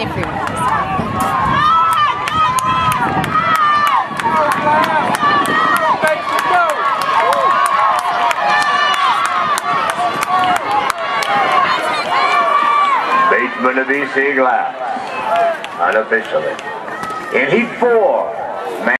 they free Bateman of EC Glass, unofficially. In heat four,